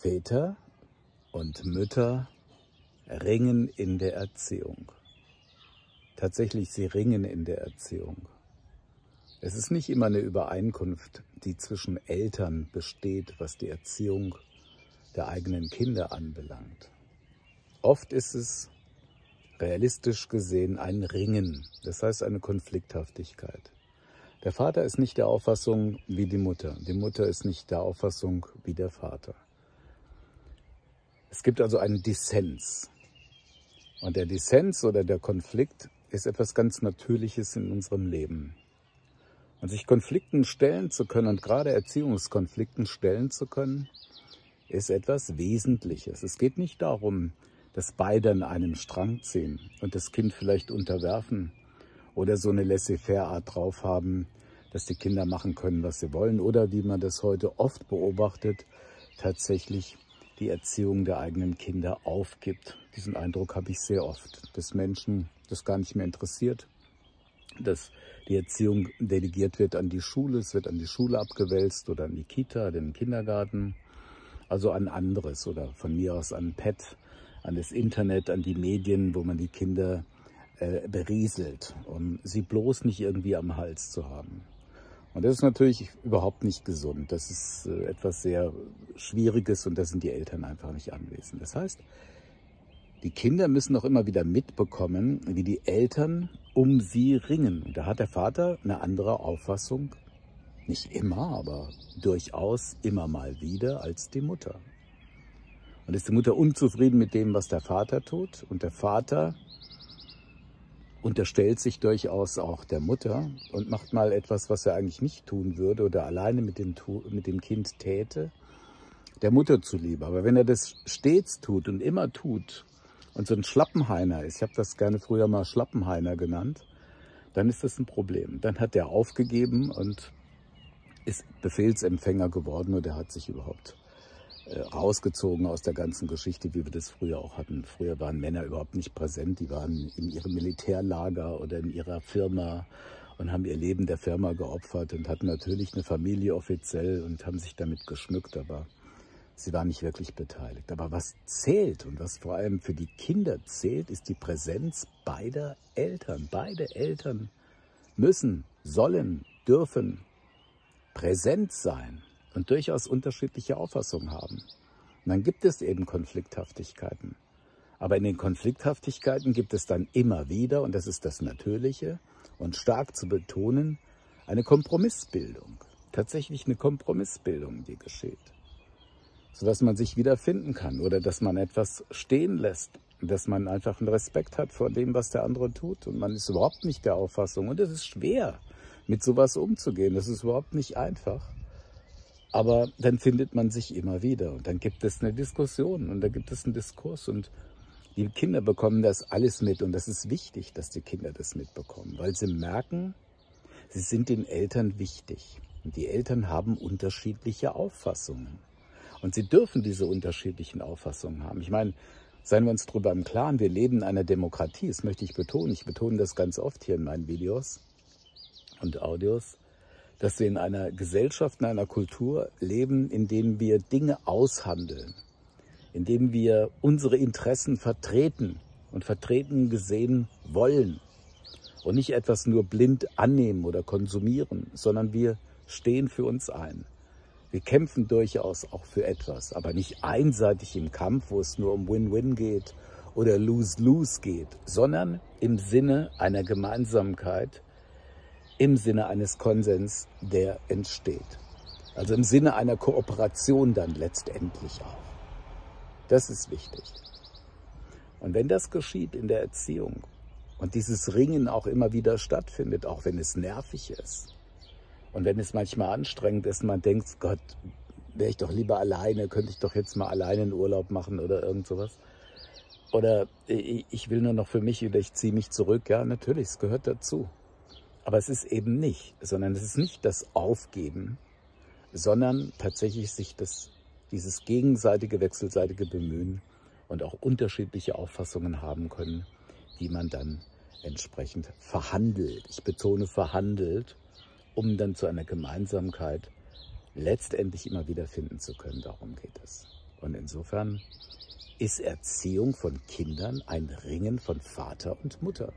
Väter und Mütter ringen in der Erziehung. Tatsächlich, sie ringen in der Erziehung. Es ist nicht immer eine Übereinkunft, die zwischen Eltern besteht, was die Erziehung der eigenen Kinder anbelangt. Oft ist es realistisch gesehen ein Ringen, das heißt eine Konflikthaftigkeit. Der Vater ist nicht der Auffassung wie die Mutter, die Mutter ist nicht der Auffassung wie der Vater. Es gibt also einen Dissens. Und der Dissens oder der Konflikt ist etwas ganz Natürliches in unserem Leben. Und sich Konflikten stellen zu können und gerade Erziehungskonflikten stellen zu können, ist etwas Wesentliches. Es geht nicht darum, dass beide an einem Strang ziehen und das Kind vielleicht unterwerfen oder so eine Laissez-faire-Art drauf haben, dass die Kinder machen können, was sie wollen oder wie man das heute oft beobachtet, tatsächlich die Erziehung der eigenen Kinder aufgibt. Diesen Eindruck habe ich sehr oft, dass Menschen das gar nicht mehr interessiert, dass die Erziehung delegiert wird an die Schule, es wird an die Schule abgewälzt oder an die Kita, den Kindergarten, also an anderes oder von mir aus an Pet, an das Internet, an die Medien, wo man die Kinder äh, berieselt, um sie bloß nicht irgendwie am Hals zu haben. Und das ist natürlich überhaupt nicht gesund. Das ist äh, etwas sehr Schwieriges und da sind die Eltern einfach nicht anwesend. Das heißt, die Kinder müssen auch immer wieder mitbekommen, wie die Eltern um sie ringen. Da hat der Vater eine andere Auffassung, nicht immer, aber durchaus immer mal wieder als die Mutter. Und ist die Mutter unzufrieden mit dem, was der Vater tut und der Vater unterstellt sich durchaus auch der Mutter und macht mal etwas, was er eigentlich nicht tun würde oder alleine mit dem, mit dem Kind täte, der Mutter zuliebe. Aber wenn er das stets tut und immer tut, und so ein Schlappenheiner ist, ich habe das gerne früher mal Schlappenheiner genannt, dann ist das ein Problem. Dann hat der aufgegeben und ist Befehlsempfänger geworden und er hat sich überhaupt rausgezogen aus der ganzen Geschichte, wie wir das früher auch hatten. Früher waren Männer überhaupt nicht präsent, die waren in ihrem Militärlager oder in ihrer Firma und haben ihr Leben der Firma geopfert und hatten natürlich eine Familie offiziell und haben sich damit geschmückt, aber Sie war nicht wirklich beteiligt. Aber was zählt und was vor allem für die Kinder zählt, ist die Präsenz beider Eltern. Beide Eltern müssen, sollen, dürfen präsent sein und durchaus unterschiedliche Auffassungen haben. Und dann gibt es eben Konflikthaftigkeiten. Aber in den Konflikthaftigkeiten gibt es dann immer wieder, und das ist das Natürliche und stark zu betonen, eine Kompromissbildung. Tatsächlich eine Kompromissbildung, die geschieht sodass man sich wiederfinden kann oder dass man etwas stehen lässt, dass man einfach einen Respekt hat vor dem, was der andere tut und man ist überhaupt nicht der Auffassung und es ist schwer, mit sowas umzugehen, das ist überhaupt nicht einfach. Aber dann findet man sich immer wieder und dann gibt es eine Diskussion und da gibt es einen Diskurs und die Kinder bekommen das alles mit und das ist wichtig, dass die Kinder das mitbekommen, weil sie merken, sie sind den Eltern wichtig und die Eltern haben unterschiedliche Auffassungen. Und sie dürfen diese unterschiedlichen Auffassungen haben. Ich meine, seien wir uns darüber im Klaren, wir leben in einer Demokratie, das möchte ich betonen. Ich betone das ganz oft hier in meinen Videos und Audios, dass wir in einer Gesellschaft, in einer Kultur leben, in dem wir Dinge aushandeln, in dem wir unsere Interessen vertreten und vertreten gesehen wollen und nicht etwas nur blind annehmen oder konsumieren, sondern wir stehen für uns ein. Wir kämpfen durchaus auch für etwas, aber nicht einseitig im Kampf, wo es nur um Win-Win geht oder Lose-Lose geht, sondern im Sinne einer Gemeinsamkeit, im Sinne eines Konsens, der entsteht. Also im Sinne einer Kooperation dann letztendlich auch. Das ist wichtig. Und wenn das geschieht in der Erziehung und dieses Ringen auch immer wieder stattfindet, auch wenn es nervig ist, und wenn es manchmal anstrengend ist, man denkt, Gott, wäre ich doch lieber alleine, könnte ich doch jetzt mal alleine einen Urlaub machen oder irgend sowas. Oder ich will nur noch für mich oder ich ziehe mich zurück. Ja, natürlich, es gehört dazu. Aber es ist eben nicht, sondern es ist nicht das Aufgeben, sondern tatsächlich sich das, dieses gegenseitige, wechselseitige Bemühen und auch unterschiedliche Auffassungen haben können, die man dann entsprechend verhandelt. Ich betone verhandelt um dann zu einer Gemeinsamkeit letztendlich immer wieder finden zu können. Darum geht es. Und insofern ist Erziehung von Kindern ein Ringen von Vater und Mutter.